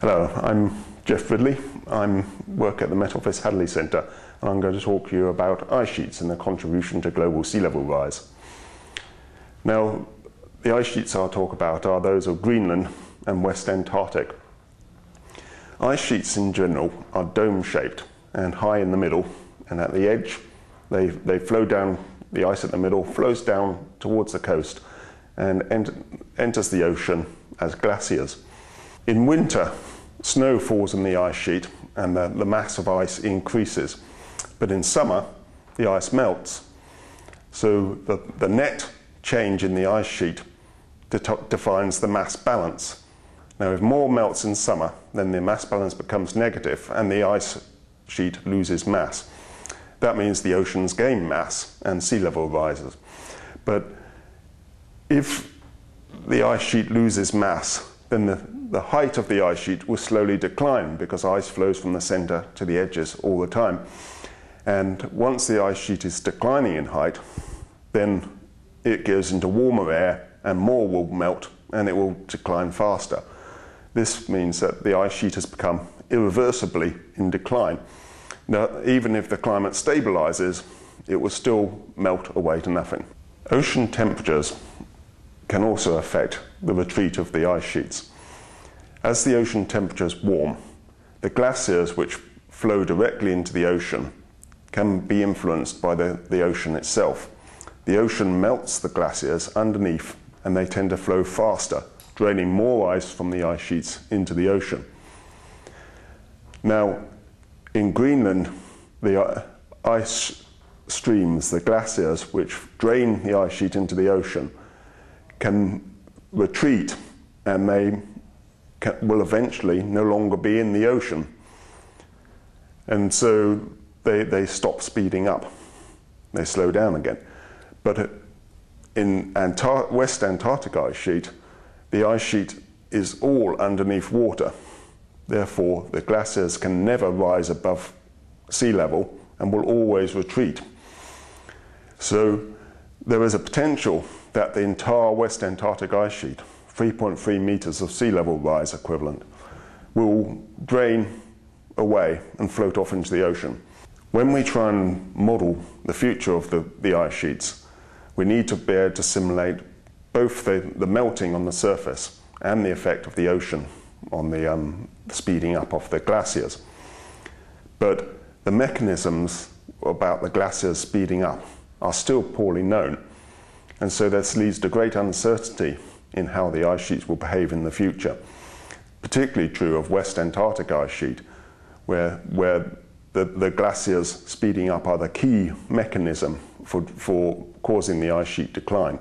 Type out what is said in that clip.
Hello, I'm Jeff Ridley. I work at the Met Office Hadley Centre and I'm going to talk to you about ice sheets and their contribution to global sea level rise. Now, the ice sheets I'll talk about are those of Greenland and West Antarctic. Ice sheets in general are dome shaped and high in the middle and at the edge they, they flow down, the ice at the middle flows down towards the coast and ent enters the ocean as glaciers. In winter, snow falls on the ice sheet and the, the mass of ice increases. But in summer, the ice melts. So the, the net change in the ice sheet defines the mass balance. Now, if more melts in summer, then the mass balance becomes negative and the ice sheet loses mass. That means the oceans gain mass and sea level rises. But if the ice sheet loses mass, then the, the height of the ice sheet will slowly decline because ice flows from the center to the edges all the time. And once the ice sheet is declining in height, then it goes into warmer air and more will melt and it will decline faster. This means that the ice sheet has become irreversibly in decline. Now, even if the climate stabilizes, it will still melt away to nothing. Ocean temperatures can also affect the retreat of the ice sheets. As the ocean temperatures warm, the glaciers which flow directly into the ocean can be influenced by the, the ocean itself. The ocean melts the glaciers underneath and they tend to flow faster, draining more ice from the ice sheets into the ocean. Now, in Greenland, the uh, ice streams, the glaciers which drain the ice sheet into the ocean, can retreat and they can, will eventually no longer be in the ocean. And so they, they stop speeding up. They slow down again. But uh, in Antar West Antarctic ice sheet, the ice sheet is all underneath water. Therefore, the glaciers can never rise above sea level and will always retreat. So there is a potential that the entire West Antarctic ice sheet, 3.3 meters of sea level rise equivalent, will drain away and float off into the ocean. When we try and model the future of the, the ice sheets, we need to be able to simulate both the, the melting on the surface and the effect of the ocean on the, um, speeding up of the glaciers. But the mechanisms about the glaciers speeding up are still poorly known. And so this leads to great uncertainty in how the ice sheets will behave in the future. Particularly true of West Antarctic ice sheet, where, where the, the glaciers speeding up are the key mechanism for, for causing the ice sheet decline.